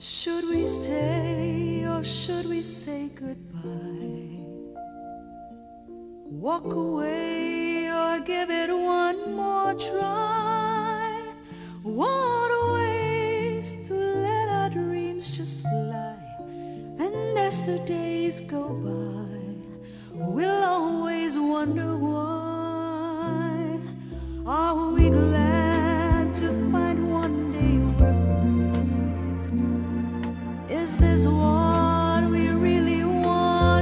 Should we stay or should we say goodbye? Walk away or give it one more try. What a waste to let our dreams just fly. And as the days go by,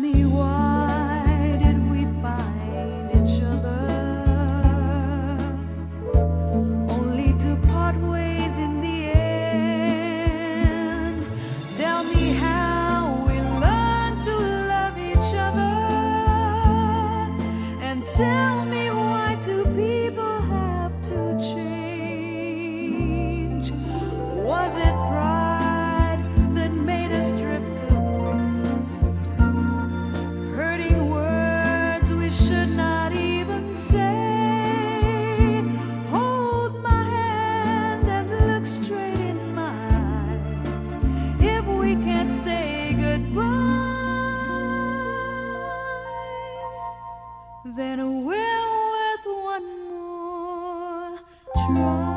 你我 then we're worth one more try.